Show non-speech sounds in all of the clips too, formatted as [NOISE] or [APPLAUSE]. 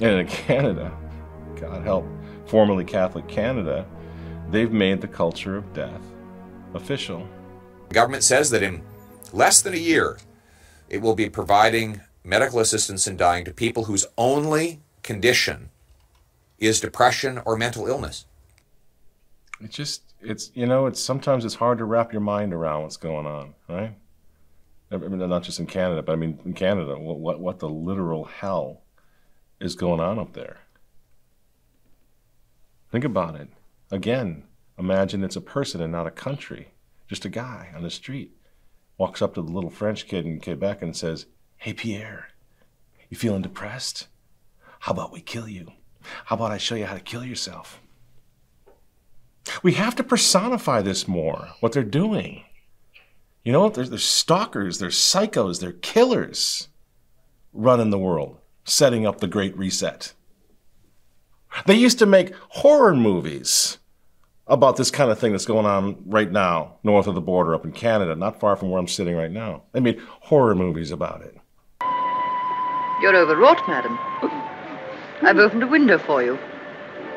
And in Canada, God help, formerly Catholic Canada, they've made the culture of death official. The government says that in less than a year, it will be providing medical assistance in dying to people whose only condition is depression or mental illness. It just, it's, you know, it's sometimes it's hard to wrap your mind around what's going on, right? I mean, not just in Canada, but I mean, in Canada, what, what, what the literal hell is going on up there? Think about it. Again, imagine it's a person and not a country, just a guy on the street. Walks up to the little French kid in Quebec and says, Hey, Pierre, you feeling depressed? How about we kill you? How about I show you how to kill yourself? We have to personify this more, what they're doing. You know, there's, there's stalkers, there's psychos, they're killers running the world, setting up the Great Reset. They used to make horror movies about this kind of thing that's going on right now, north of the border up in Canada, not far from where I'm sitting right now. They made horror movies about it. You're overwrought, madam. I've opened a window for you.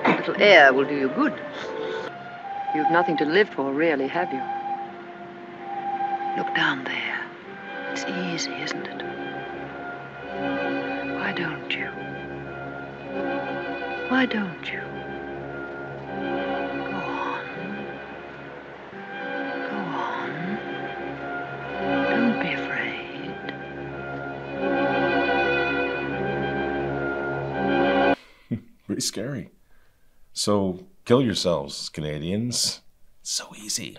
A little air will do you good. You've nothing to live for, really, have you? Look down there. It's easy, isn't it? Why don't you? Why don't you? Go on. Go on. Don't be afraid. [LAUGHS] Pretty scary. So kill yourselves, Canadians. So easy.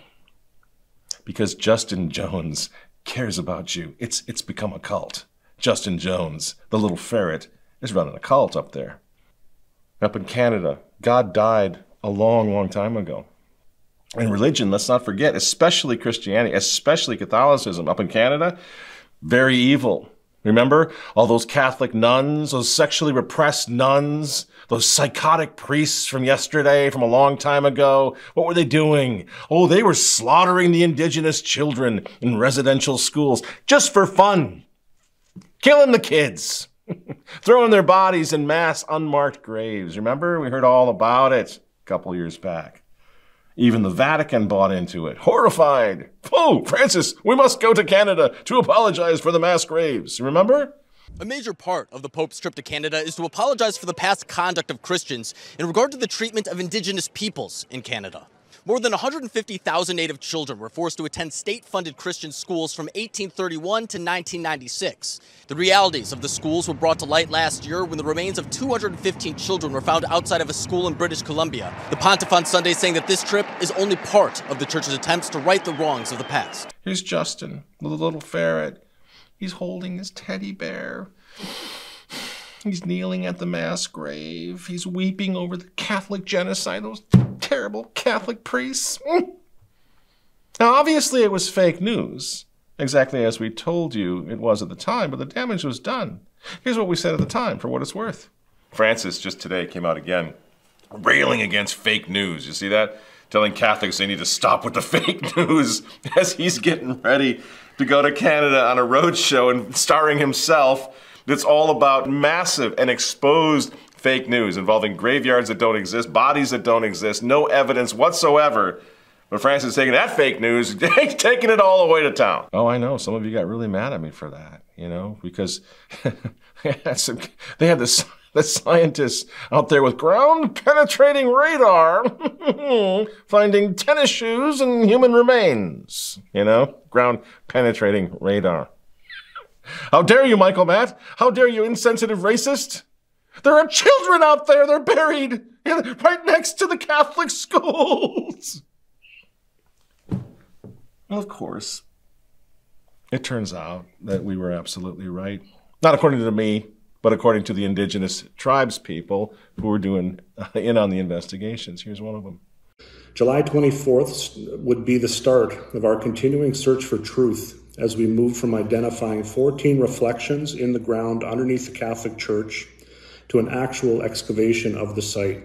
Because Justin Jones cares about you. It's it's become a cult. Justin Jones, the little ferret, is running a cult up there. Up in Canada, God died a long, long time ago. And religion, let's not forget, especially Christianity, especially Catholicism up in Canada, very evil. Remember all those Catholic nuns, those sexually repressed nuns, those psychotic priests from yesterday, from a long time ago? What were they doing? Oh, they were slaughtering the indigenous children in residential schools just for fun, killing the kids, [LAUGHS] throwing their bodies in mass unmarked graves. Remember? We heard all about it a couple years back. Even the Vatican bought into it, horrified. Oh, Francis, we must go to Canada to apologize for the mass graves. Remember? A major part of the Pope's trip to Canada is to apologize for the past conduct of Christians in regard to the treatment of Indigenous peoples in Canada. More than 150,000 Native children were forced to attend state funded Christian schools from 1831 to 1996. The realities of the schools were brought to light last year when the remains of 215 children were found outside of a school in British Columbia. The Pontiff on Sunday saying that this trip is only part of the church's attempts to right the wrongs of the past. Here's Justin, the little ferret. He's holding his teddy bear. He's kneeling at the mass grave. He's weeping over the Catholic genocide, those terrible Catholic priests. [LAUGHS] Now, obviously, it was fake news, exactly as we told you it was at the time, but the damage was done. Here's what we said at the time, for what it's worth. Francis just today came out again, railing against fake news. You see that? Telling Catholics they need to stop with the [LAUGHS] fake news as he's getting ready to go to Canada on a road show and starring himself that's all about massive and exposed fake news involving graveyards that don't exist, bodies that don't exist, no evidence whatsoever. But Francis is taking that fake news, [LAUGHS] taking it all the way to town. Oh, I know. Some of you got really mad at me for that, you know, because [LAUGHS] they had this the scientists out there with ground penetrating radar [LAUGHS] finding tennis shoes and human remains. You know, ground penetrating radar. How dare you, Michael Matt? How dare you, insensitive racist? There are children out there, they're buried in, right next to the Catholic schools. Well, of course, it turns out that we were absolutely right. Not according to me, but according to the indigenous tribes people who were doing uh, in on the investigations. Here's one of them. July 24th would be the start of our continuing search for truth as we move from identifying 14 reflections in the ground underneath the Catholic Church to an actual excavation of the site.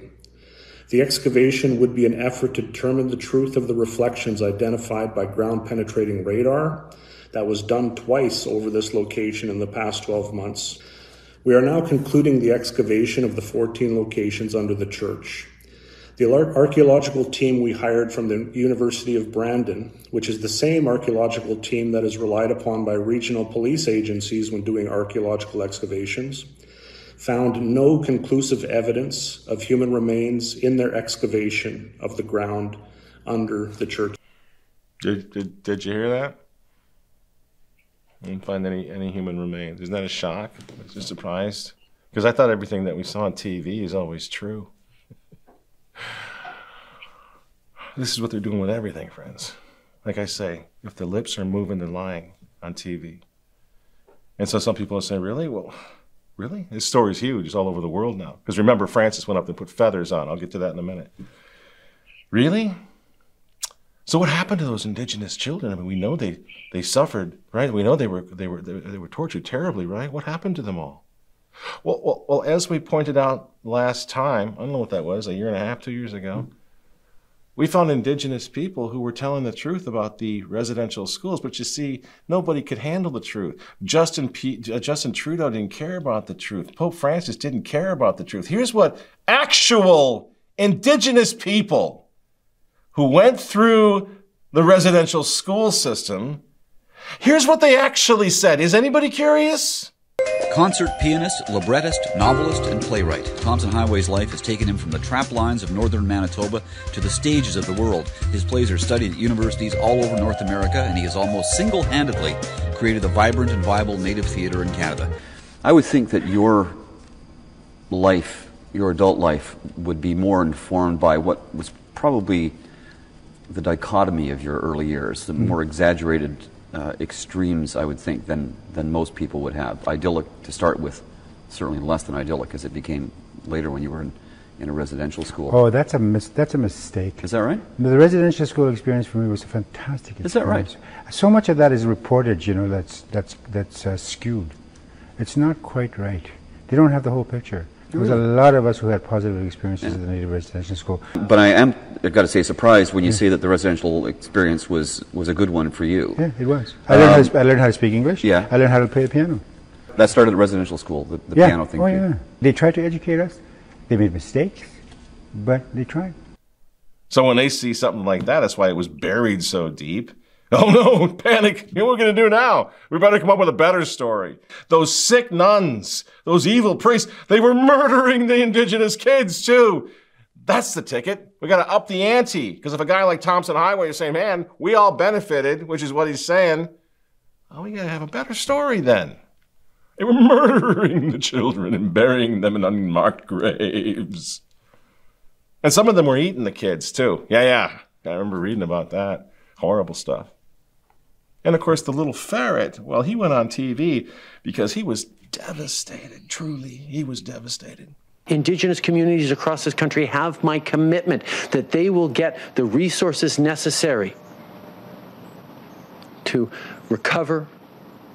The excavation would be an effort to determine the truth of the reflections identified by ground penetrating radar that was done twice over this location in the past 12 months. We are now concluding the excavation of the 14 locations under the church. The archaeological team we hired from the University of Brandon, which is the same archaeological team that is relied upon by regional police agencies when doing archaeological excavations, found no conclusive evidence of human remains in their excavation of the ground under the church. Did, did, did you hear that? didn't find any, any human remains. Isn't that a shock? I was you surprised? Because I thought everything that we saw on TV is always true. This is what they're doing with everything, friends. Like I say, if the lips are moving, they're lying on TV. And so some people are saying, really? Well, really? This story's huge. It's all over the world now. Because remember, Francis went up and put feathers on. I'll get to that in a minute. Really? So what happened to those indigenous children? I mean, we know they, they suffered, right? We know they were, they, were, they, they were tortured terribly, right? What happened to them all? Well, well, well, as we pointed out last time, I don't know what that was, a year and a half, two years ago, we found indigenous people who were telling the truth about the residential schools. But you see, nobody could handle the truth. Justin, P, uh, Justin Trudeau didn't care about the truth. Pope Francis didn't care about the truth. Here's what actual indigenous people who went through the residential school system, here's what they actually said. Is anybody curious? Concert pianist, librettist, novelist, and playwright, Tomson Highway's life has taken him from the trap lines of northern Manitoba to the stages of the world. His plays are studied at universities all over North America, and he has almost single handedly created the vibrant and viable native theatre in Canada. I would think that your life, your adult life, would be more informed by what was probably the dichotomy of your early years, the mm. more exaggerated uh, extremes, I would think, than, than most people would have. Idyllic to start with, certainly less than idyllic as it became later when you were in, in a residential school. Oh, that's a mis- that's a mistake. Is that right? The residential school experience for me was a fantastic experience. Is that right? So much of that is reported, you know, that's, that's, that's uh, skewed. It's not quite right. They don't have the whole picture. There was a lot of us who had positive experiences yeah. at the native residential school. But I am, I've got to say, surprised when you yeah. say that the residential experience was, was a good one for you. Yeah, it was. I, um, learned, how to, I learned how to speak English. Yeah. I learned how to play the piano. That started at residential school, the, the yeah. piano thing. Oh, yeah. They tried to educate us. They made mistakes, but they tried. So when they see something like that, that's why it was buried so deep. [LAUGHS] Oh no, panic. What are we're going to do now? We better come up with a better story. Those sick nuns, those evil priests, they were [LAUGHS] murdering the indigenous kids too. That's the ticket. We got to up the ante. Because if a guy like Tomson Highway is saying, man, we all benefited, which is what he's saying, well, we got to have a better story then. They were [LAUGHS] murdering the children and burying them in unmarked graves. And some of them were eating the kids too. Yeah, yeah. I remember reading about that. Horrible stuff. And of course, the little ferret, well, he went on TV because he was devastated. Truly, he was devastated. Indigenous communities across this country have my commitment that they will get the resources necessary to recover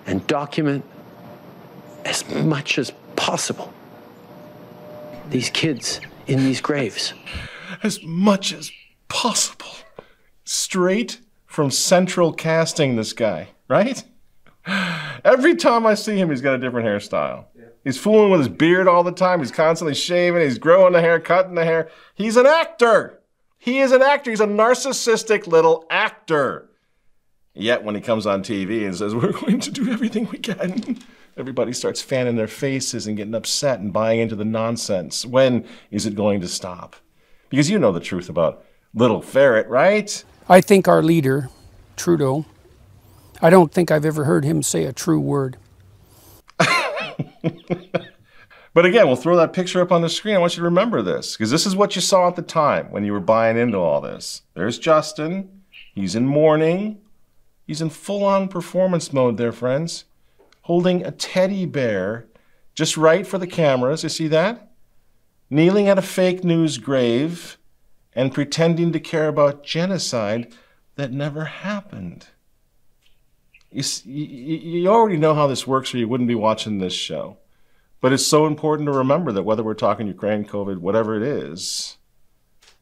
and document as much as possible these kids in these graves. As much as possible. Straight from Central Casting, this guy, right? Every time I see him, he's got a different hairstyle. Yeah. He's fooling with his beard all the time. He's constantly shaving. He's growing the hair, cutting the hair. He's an actor. He is an actor. He's a narcissistic little actor. Yet when he comes on TV and says, [LAUGHS] We're going to do everything we can, everybody starts fanning their faces and getting upset and buying into the nonsense. When is it going to stop? Because you know the truth about Little Ferret, right? I think our leader, Trudeau, I don't think I've ever heard him say a true word. [LAUGHS] but again, we'll throw that picture up on the screen. I want you to remember this because this is what you saw at the time when you were buying into all this. There's Justin. He's in mourning. He's in full on performance mode there, friends, holding a teddy bear just right for the cameras. You see that? Kneeling at a fake news grave and pretending to care about genocide that never happened. You, you already know how this works, or you wouldn't be watching this show. But it's so important to remember that whether we're talking Ukraine, COVID, whatever it is,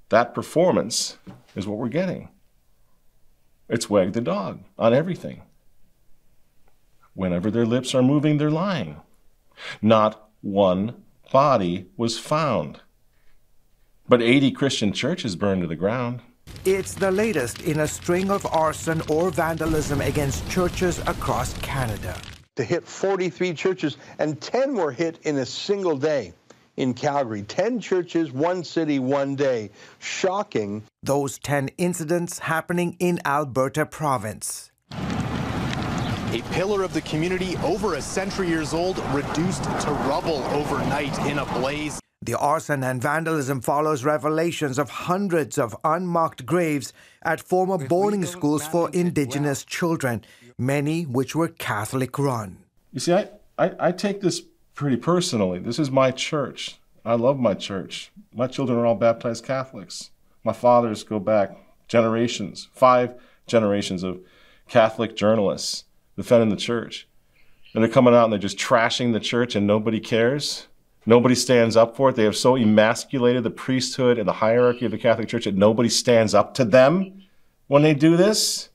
that performance is what we're getting. It's wag the dog on everything. Whenever their lips are moving, they're lying. Not one body was found. But 80 Christian churches burned to the ground. It's the latest in a string of arson or vandalism against churches across Canada. To hit 43 churches, and 10 were hit in a single day in Calgary. 10 churches, one city, one day. Shocking. Those 10 incidents happening in Alberta province. A pillar of the community over a century years old, reduced to rubble overnight in a blaze. The arson and vandalism follows revelations of hundreds of unmarked graves at former boarding schools for Indigenous children, many which were Catholic run. You see, I, I, I take this pretty personally. This is my church. I love my church. My children are all baptized Catholics. My fathers go back generations, five generations of Catholic journalists defending the church. And they're coming out and they're just trashing the church and nobody cares. Nobody stands up for it. They have so emasculated the priesthood and the hierarchy of the Catholic Church that nobody stands up to them when they do this.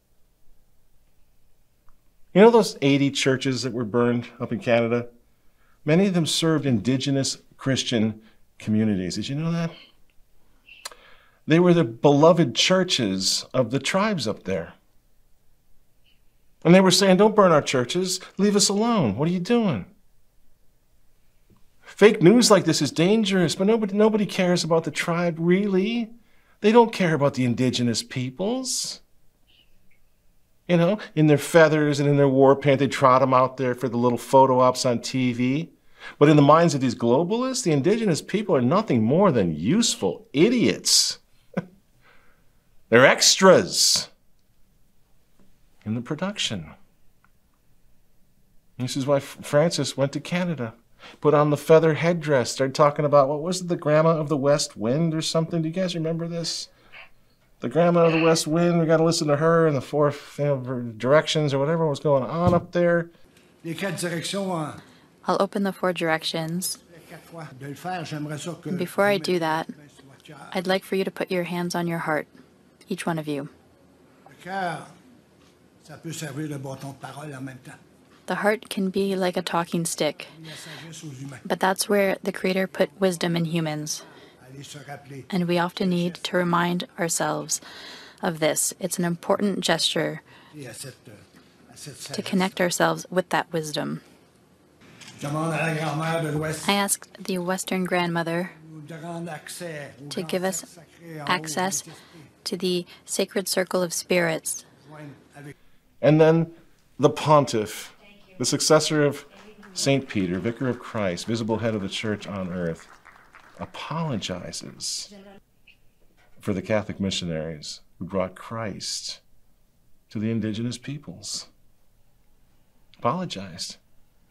You know those 80 churches that were burned up in Canada? Many of them served indigenous Christian communities. Did you know that? They were the beloved churches of the tribes up there. And they were saying, Don't burn our churches, leave us alone. What are you doing? Fake news like this is dangerous, but nobody, nobody cares about the tribe, really. They don't care about the indigenous peoples. You know, in their feathers and in their war paint, they trot them out there for the little photo ops on TV. But in the minds of these globalists, the indigenous people are nothing more than useful idiots. [LAUGHS] They're extras in the production. This is why Francis went to Canada put on the feather headdress, started talking about what was it, the grandma of the west wind or something. Do you guys remember this? The grandma of the west wind, we got to listen to her and the four you know, directions or whatever was going on up there. I'll open the four directions. Before I do that, I'd like for you to put your hands on your heart, each one of you. The heart can be like a talking stick, but that's where the Creator put wisdom in humans. And we often need to remind ourselves of this. It's an important gesture to connect ourselves with that wisdom. I asked the Western grandmother to give us access to the sacred circle of spirits. And then the pontiff the successor of St. Peter, vicar of Christ, visible head of the church on earth, apologizes for the Catholic missionaries who brought Christ to the indigenous peoples. Apologized.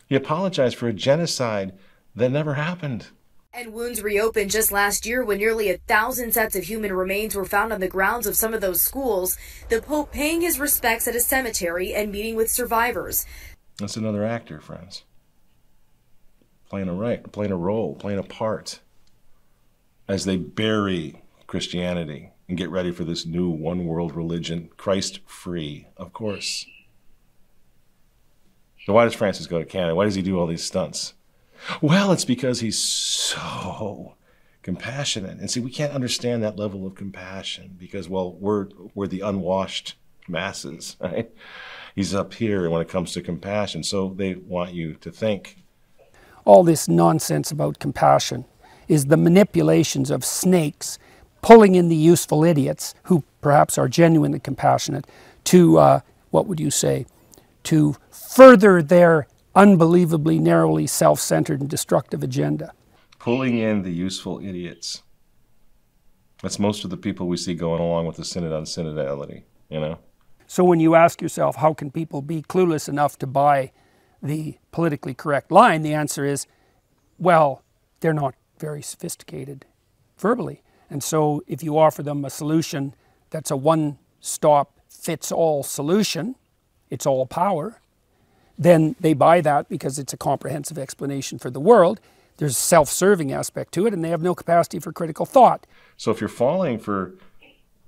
He apologized for a genocide that never happened. And wounds reopened just last year when nearly a thousand sets of human remains were found on the grounds of some of those schools. The Pope paying his respects at a cemetery and meeting with survivors. That's another actor, friends. Playing a right, playing a role, playing a part as they bury Christianity and get ready for this new one world religion, Christ free, of course. So, why does Francis go to Canada? Why does he do all these stunts? Well, it's because he's so compassionate. And see, we can't understand that level of compassion because, well, we're, we're the unwashed masses, [LAUGHS] right? He's up here when it comes to compassion. So they want you to think. All this nonsense about compassion is the manipulations of snakes pulling in the useful idiots who perhaps are genuinely compassionate to, uh, what would you say, to further their unbelievably narrowly self centered and destructive agenda. Pulling in the useful idiots. That's most of the people we see going along with the Synod on Synodality, you know? So when you ask yourself, how can people be clueless enough to buy the politically correct line, the answer is, well, they're not very sophisticated verbally. And so if you offer them a solution that's a one stop fits all solution, it's all power, then they buy that because it's a comprehensive explanation for the world. There's a self serving aspect to it, and they have no capacity for critical thought. So if you're falling for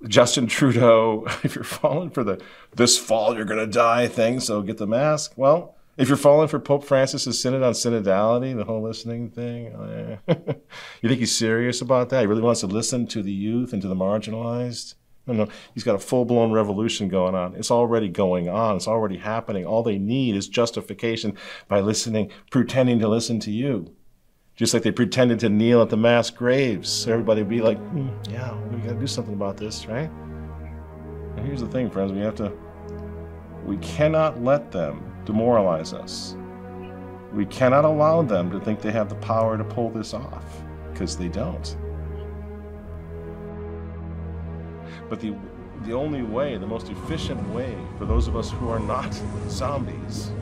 Justin Trudeau, [LAUGHS] if you're falling for the this fall you're going to die thing, so get the mask. Well, If you're falling for Pope Francis's synod on synodality, the whole listening thing, oh, [LAUGHS] you think he's serious about that? He really wants to listen to the youth and to the marginalized? No, no, he's got a full blown revolution going on. It's already going on. It's already happening. All they need is justification by listening, pretending to listen to you. Just like they pretended to kneel at the mass graves. Everybody would be like, mm, yeah, we got to do something about this, right? And here's the thing, friends, we have to, we cannot let them demoralize us. We cannot allow them to think they have the power to pull this off, because they don't. But the, the only way, the most efficient way for those of us who are not zombies,